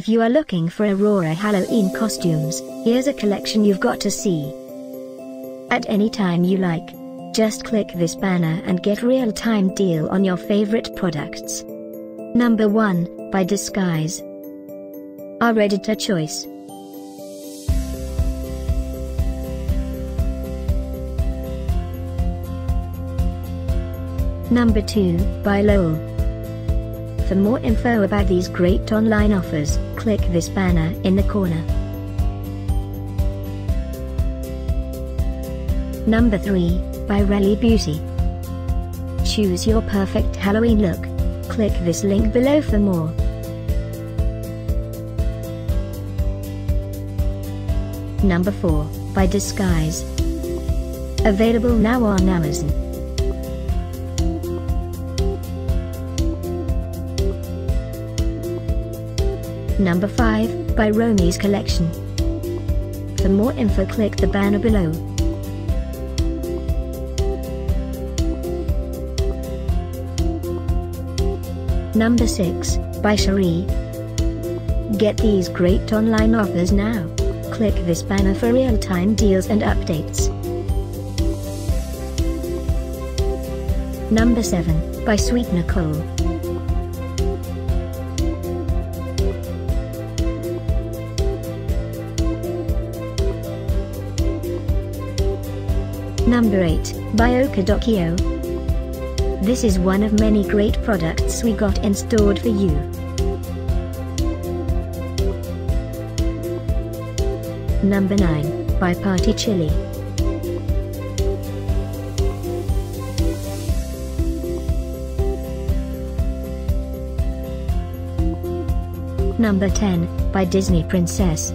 If you are looking for Aurora Halloween costumes, here's a collection you've got to see. At any time you like. Just click this banner and get real-time deal on your favorite products. Number 1, by Disguise. Our editor choice. Number 2, by Loel. For more info about these great online offers, click this banner in the corner. Number 3, by Relibeauty. Choose your perfect Halloween look. Click this link below for more. Number 4, by Disguise. Available now on Amazon. Number 5, by Romy's Collection. For more info click the banner below. Number 6, by Eshiree. Get these great online offers now. Click this banner for real-time deals and updates. Number 7, by Sweet Nicole. Number 8, by Okidokiyo. This is one of many great products we got installed for you. Number 9, by Party Chili. Number 10, by Disney Princess.